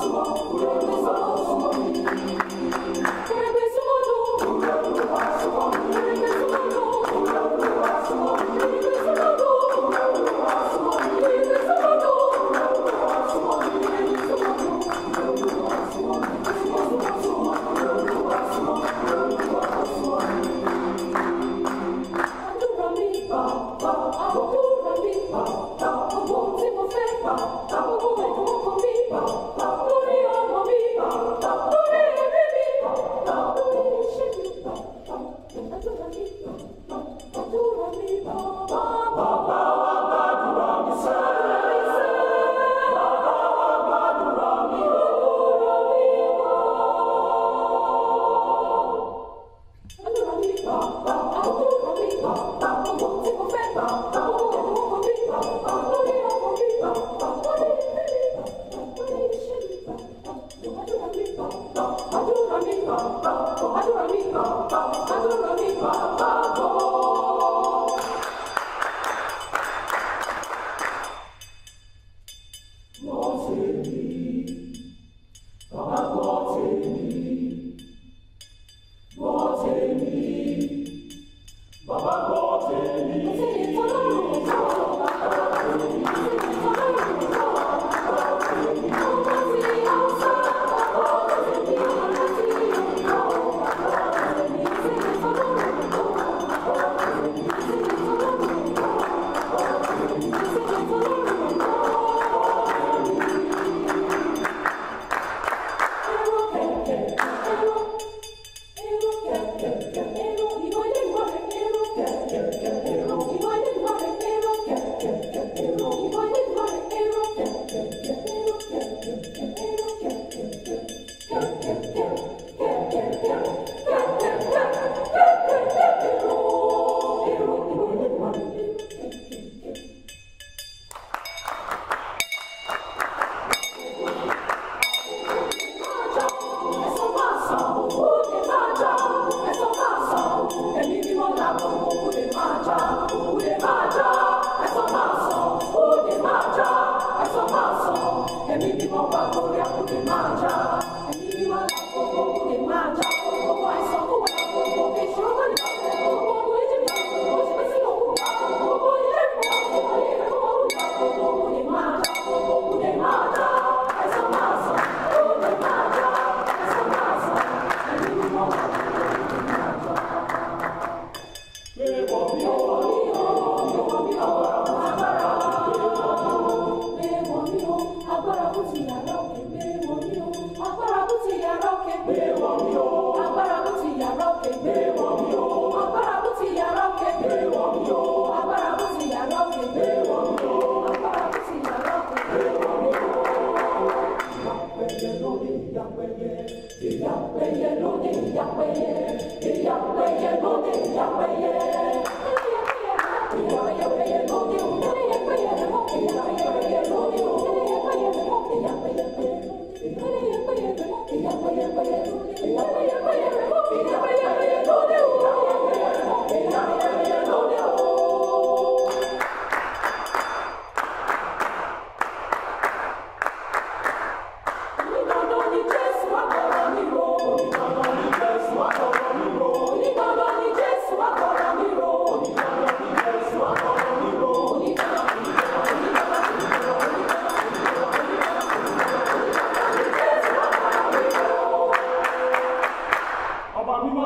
sua,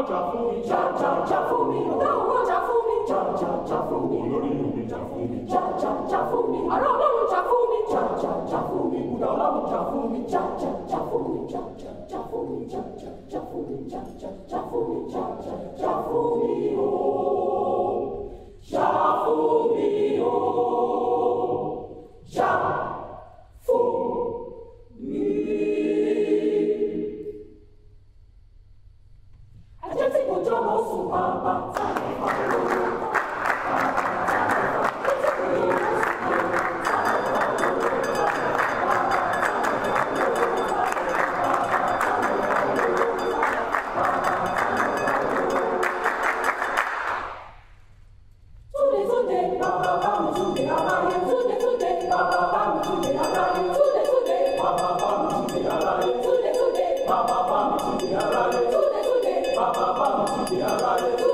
jà fún mi. jà jà jà fún mi. ọ̀gá ọ̀gá jà fún mi. jà jà jà fún mi. olórí ìlú mi jà fún mi. jà jà jà fún mi. àrà ọlọ́run jà fún mi. jà jà jà fún mi. bùdá ọlọ́run jà fún mi. Hallelujah.